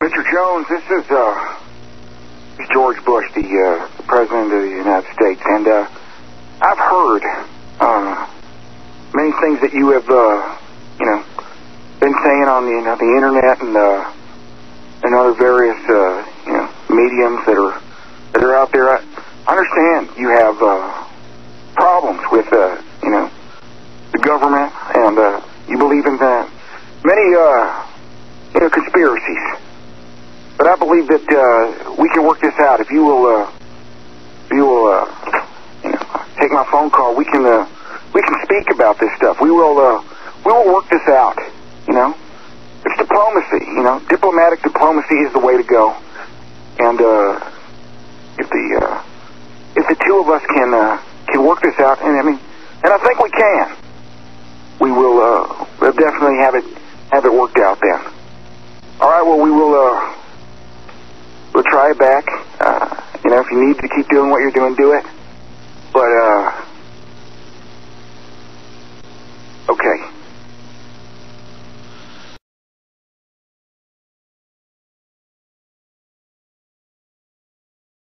Mr. Jones, this is uh, George Bush, the, uh, President of the United States, and uh, I've heard uh, many things that you have, uh, you know, been saying on the, you know, the internet and uh, and other various, uh, you know, mediums that are that are out there. I understand you have uh, problems with, uh, you know, the government, and uh, you believe in uh, many, uh, you know, conspiracies. I believe that uh, we can work this out. If you will, uh, if you will, uh, take my phone call. We can, uh, we can speak about this stuff. We will, uh, we will work this out. You know, it's diplomacy. You know, diplomatic diplomacy is the way to go. And uh, if the uh, if the two of us can uh, can work this out, and I mean, and I think we can, we will uh, we'll definitely have it have it worked out then. All right. Well, we will. Uh, try back. Uh, you know, if you need to keep doing what you're doing, do it.